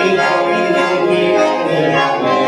Lila, Lila, Lila, Lila, Lila.